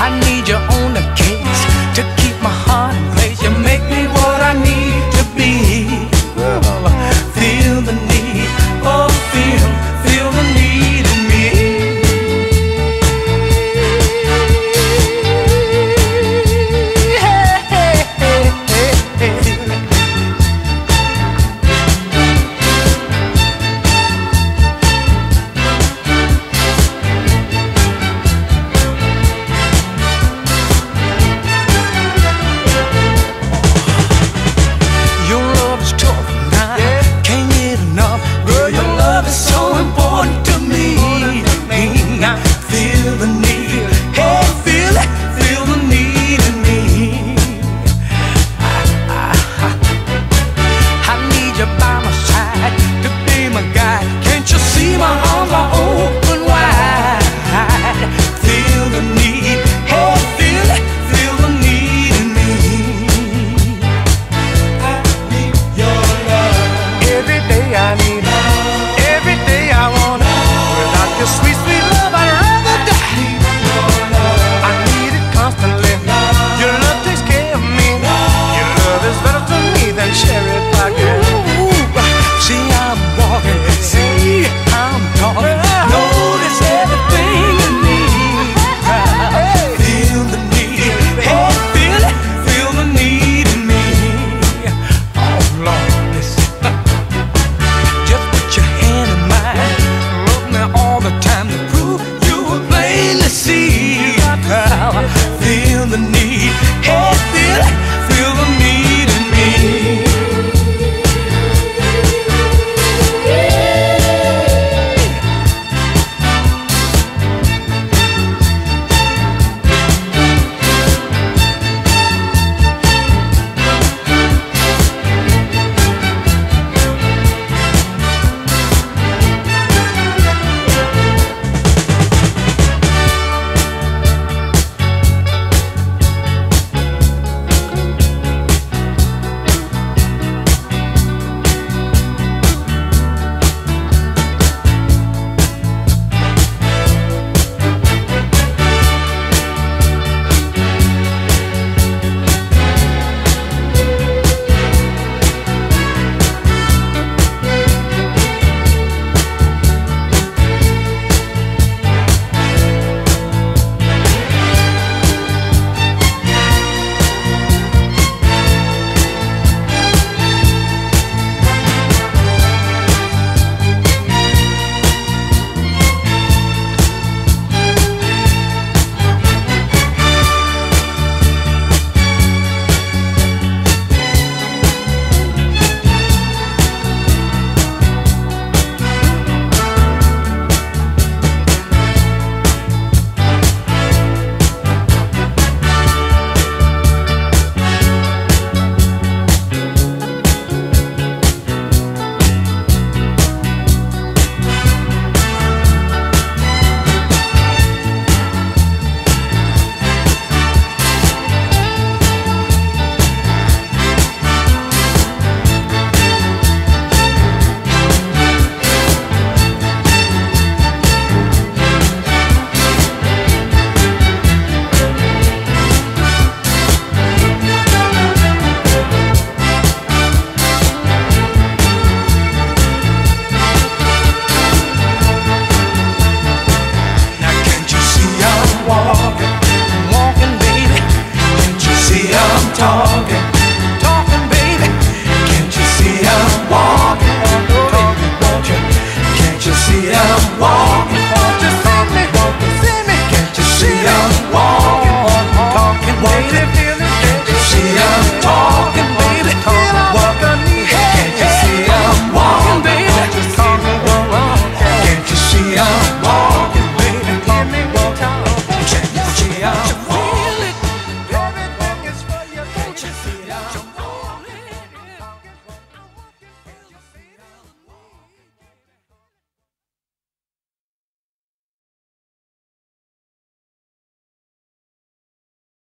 I need you on the case to keep my heart in place. You make me you sweet.